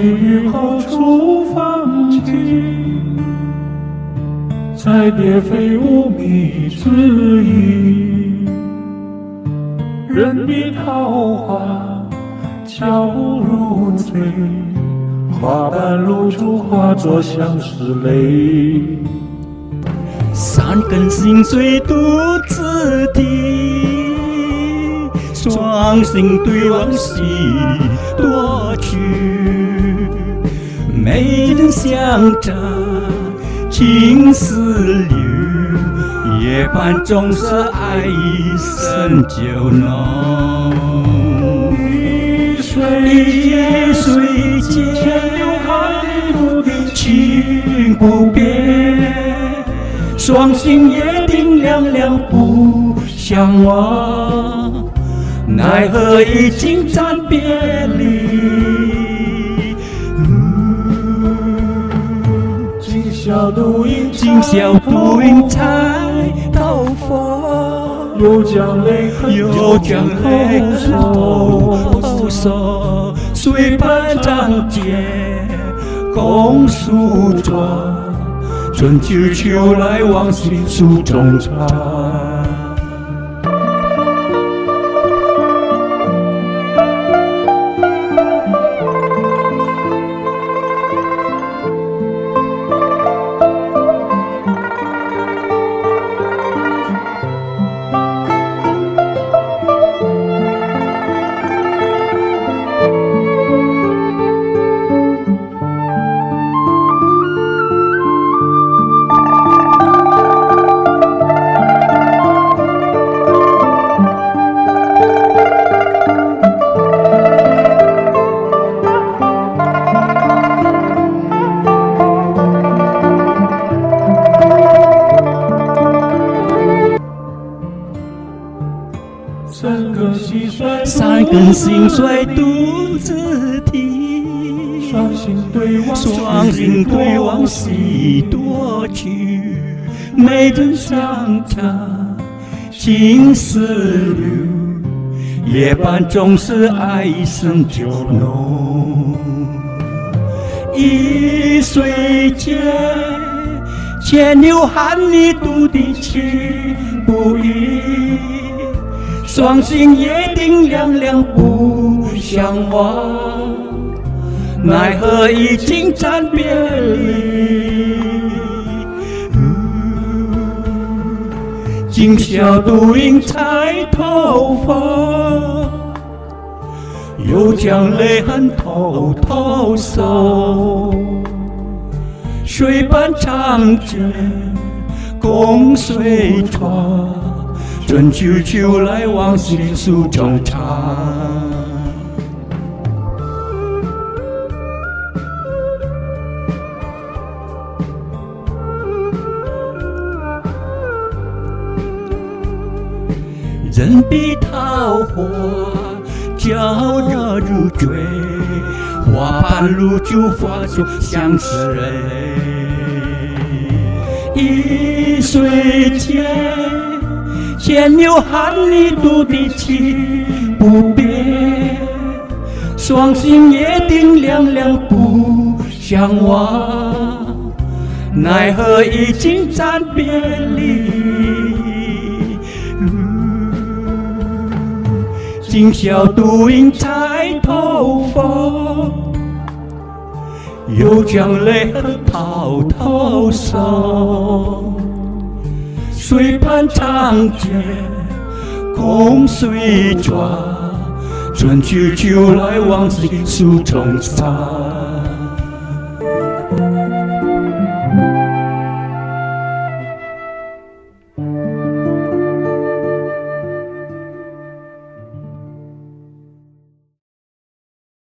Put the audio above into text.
梅雨后初放晴，彩蝶飞舞觅知音。人比桃花娇如醉，花瓣露珠化作相思泪。三更心碎独自听，双星对望喜没人相照，情丝留，夜半钟声爱意深酒浓。一水夜水间，流汗不定情不变，双星也定两两不相忘，奈何已经暂别离。今宵独饮今宵独饮钗头凤，又将泪痕又将泪痕透透手，水半张结共梳妆，春去秋来往事诉衷肠。三更心碎独自听，双星对望双星对望喜多去，没人相照，情丝留，夜半钟声爱深酒浓。一水间，牵牛喊你独的情不移。双星也定两两不相忘，奈何已经暂别离。今宵独饮钗头凤，又将泪痕偷偷收。水半长卷共随窗。春秋秋来往事诉衷肠。人比桃花娇惹如醉，花瓣露珠化作相思泪。一水间。牵牛喊你独的情不变，双星也定两两不相忘，奈何已经暂别离。今宵独饮钗头风，又将泪痕偷偷收。水畔长街共随妆，春去秋来往事诉衷肠。